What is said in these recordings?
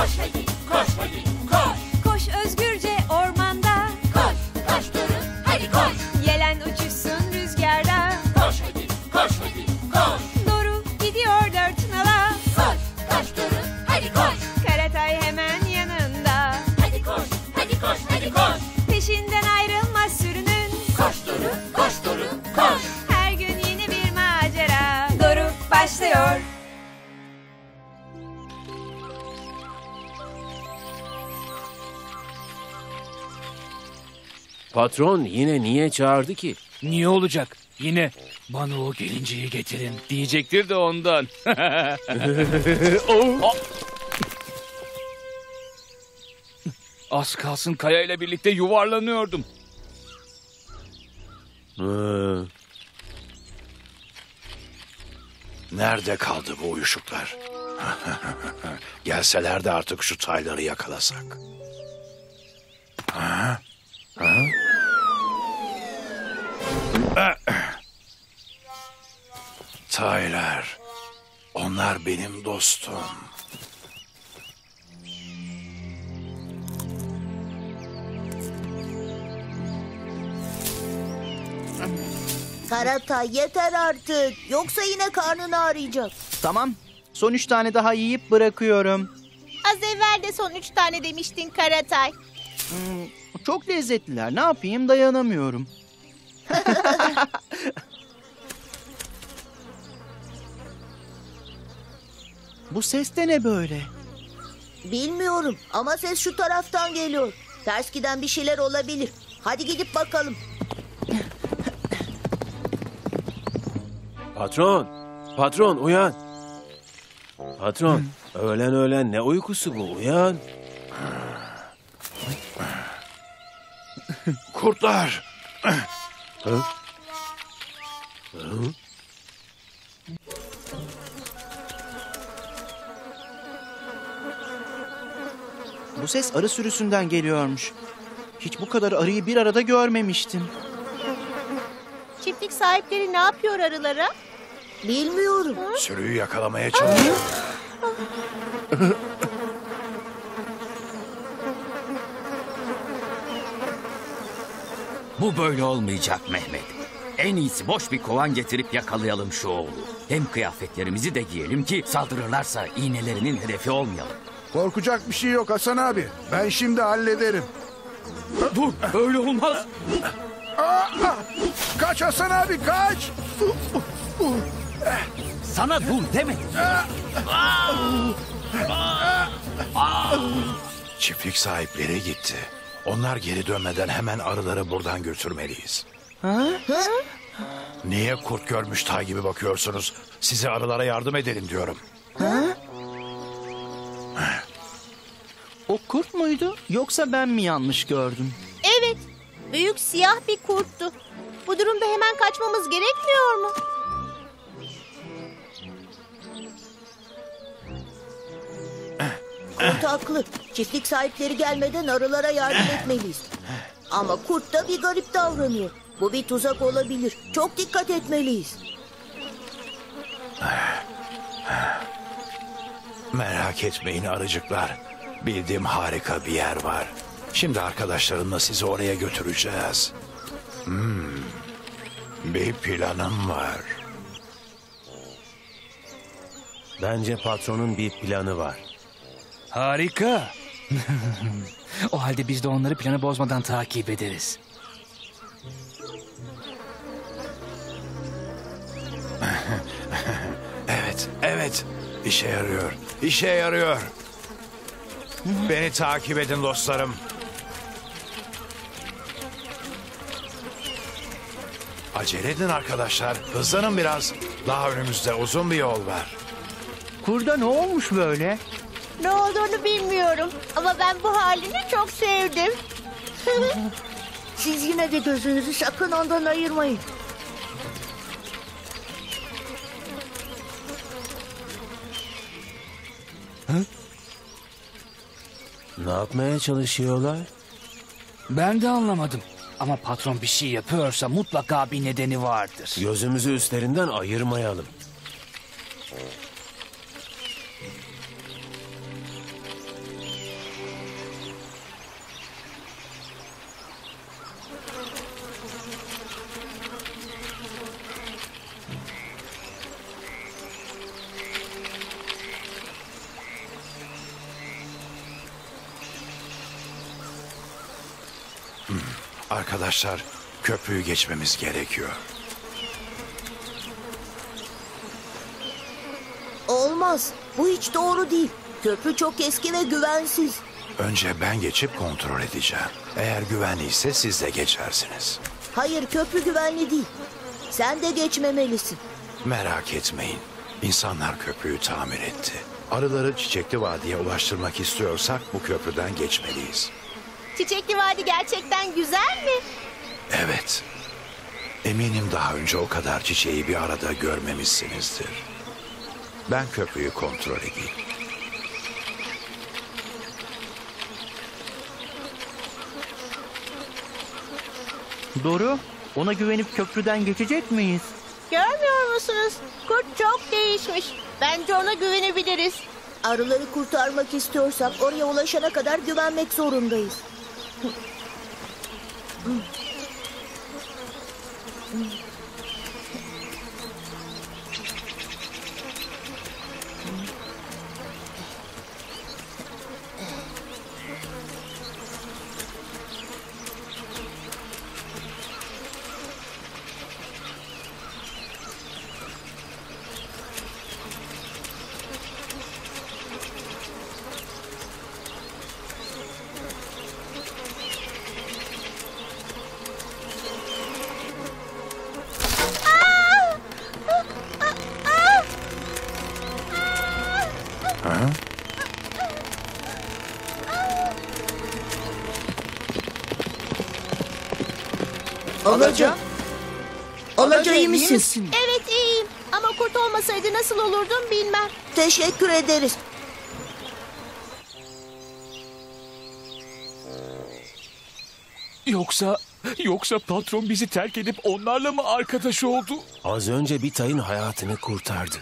Koş hadi, koş hadi, koş. Patron yine niye çağırdı ki? Niye olacak? Yine bana o gelinciyi getirin diyecektir de ondan. Oh. Az kalsın Kaya ile birlikte yuvarlanıyordum. Nerede kaldı bu uyuşuklar? Gelseler de artık şu tayları yakalasak. Ha? Ha? Taylar. Onlar benim dostum. Karatay yeter artık. Yoksa yine karnını ağrıyacak. Tamam. Son üç tane daha yiyip bırakıyorum. Az evvel de son üç tane demiştin Karatay. Çok lezzetliler. Ne yapayım dayanamıyorum. Bu ses de ne böyle? Bilmiyorum ama ses şu taraftan geliyor. Ters giden bir şeyler olabilir. Hadi gidip bakalım. Patron, patron uyan. Patron, öğlen öğlen ne uykusu bu uyan. Kurtlar. Hı? Bu ses arı sürüsünden geliyormuş. Hiç bu kadar arıyı bir arada görmemiştim. Çiftlik sahipleri ne yapıyor arılara? Bilmiyorum. Sürüyü yakalamaya çalışıyor. Bu böyle olmayacak Mehmet. En iyisi boş bir kovan getirip yakalayalım şu oğlu. Hem kıyafetlerimizi de giyelim ki saldırırlarsa iğnelerinin hedefi olmayalım. Korkacak bir şey yok Hasan abi. Ben şimdi hallederim. Dur böyle olmaz. Kaç Hasan abi kaç. Sana dur demedim. Çiftlik sahipleri gitti. Onlar geri dönmeden hemen arıları buradan götürmeliyiz. Niye kurt görmüş tay gibi bakıyorsunuz? Size arılara yardım edelim diyorum. O kurt muydu yoksa ben mi yanlış gördüm? Evet, büyük siyah bir kurttu. Bu durumda hemen kaçmamız gerekmiyor mu? Kurt haklı. Çiftlik sahipleri gelmeden arılara yardım etmeliyiz. Ama kurt da bir garip davranıyor. Bu bir tuzak olabilir. Çok dikkat etmeliyiz. Merak etmeyin arıcıklar. Bildiğim harika bir yer var. Şimdi arkadaşlarımla sizi oraya götüreceğiz. Hmm, bir planım var. Bence patronun bir planı var. Harika. o halde biz de onları planı bozmadan takip ederiz. Evet, evet. İşe yarıyor. İşe yarıyor. Beni takip edin dostlarım. Acele edin arkadaşlar. Hızlanın biraz. Daha önümüzde uzun bir yol var. Kurda ne olmuş böyle? Ne olduğunu bilmiyorum ama ben bu halini çok sevdim. Siz yine de gözünüzü sakın ondan ayırmayın. Ne yapmaya çalışıyorlar? Ben de anlamadım. Ama patron bir şey yapıyorsa mutlaka bir nedeni vardır. Gözümüzü üstlerinden ayırmayalım. Arkadaşlar köprüyü geçmemiz gerekiyor. Olmaz. Bu hiç doğru değil. Köprü çok eski ve güvensiz. Önce ben geçip kontrol edeceğim. Eğer güvenliyse siz de geçersiniz. Hayır köprü güvenli değil. Sen de geçmemelisin. Merak etmeyin. İnsanlar köprüyü tamir etti. Arıları Çiçekli Vadi'ye ulaştırmak istiyorsak bu köprüden geçmeliyiz. Çiçekli Vadi gerçekten güzel mi? Evet. Eminim daha önce o kadar çiçeği bir arada görmemişsinizdir. Ben köprüyü kontrol edeyim. Doru, ona güvenip köprüden geçecek miyiz? Görmüyor musunuz? Kurt çok değişmiş. Bence ona güvenebiliriz. Arıları kurtarmak istiyorsak oraya ulaşana kadar güvenmek zorundayız. 음. 음. 음. Ha? Alaca. Alaca iyi misin? Evet iyiyim. Ama kurt olmasaydı nasıl olurdum bilmem. Teşekkür ederiz. Yoksa, yoksa patron bizi terk edip onlarla mı arkadaş oldu? Az önce bir tayın hayatını kurtardı.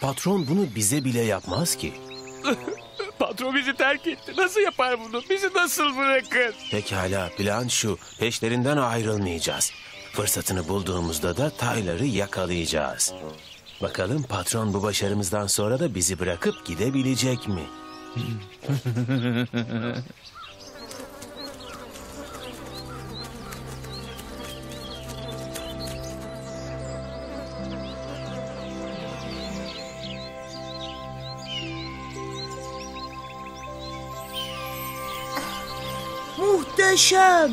Patron bunu bize bile yapmaz ki. Patron bizi terk etti. Nasıl yapar bunu? Bizi nasıl bırakır? Pekala plan şu. Peşlerinden ayrılmayacağız. Fırsatını bulduğumuzda da tayları yakalayacağız. Bakalım patron bu başarımızdan sonra da bizi bırakıp gidebilecek mi? Muhteşem.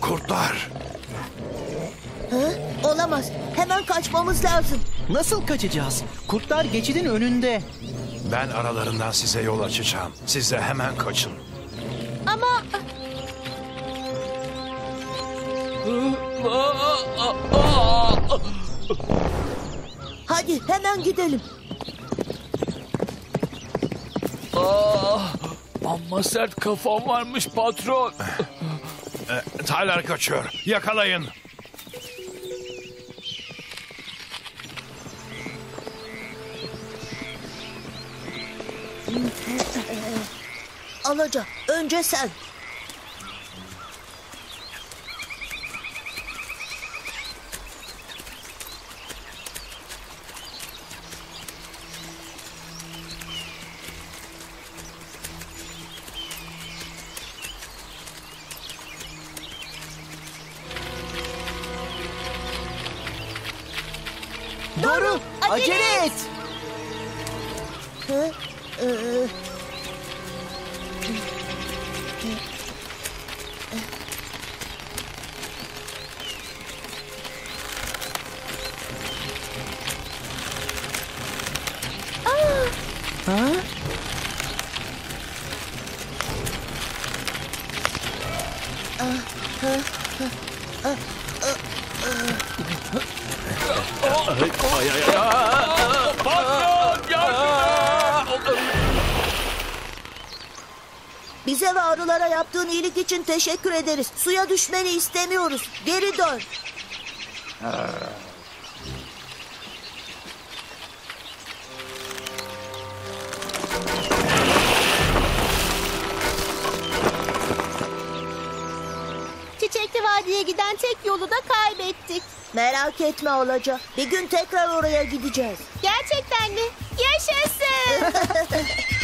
Kurtlar! Hı? Olamaz. Hemen kaçmamız lazım. Nasıl kaçacağız? Kurtlar geçidin önünde. Ben aralarından size yol açacağım. Siz de hemen kaçın. Ama Hadi hemen gidelim. Amma sert kafam varmış patron. Taylar kaçıyor. Yakalayın. Alaca. Önce sen. Doru, acele et. Hı? Ee, Patron yardım Bize ve arılara yaptığın iyilik için teşekkür ederiz. Suya düşmeni istemiyoruz. Geri dön. Çiçekli Vadi'ye giden tek yolu da kaybettik. Merak etme Alaca. Bir gün tekrar oraya gideceğiz. Gerçekten mi? Yaşasın!